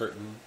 curtain.